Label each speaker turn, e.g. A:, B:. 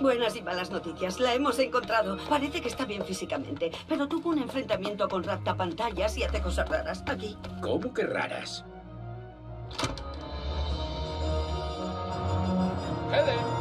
A: Buenas y malas noticias. La hemos encontrado. Parece que está bien físicamente, pero tuvo un enfrentamiento con raptapantallas y hace cosas raras. Aquí.
B: ¿Cómo que raras?
C: Helen.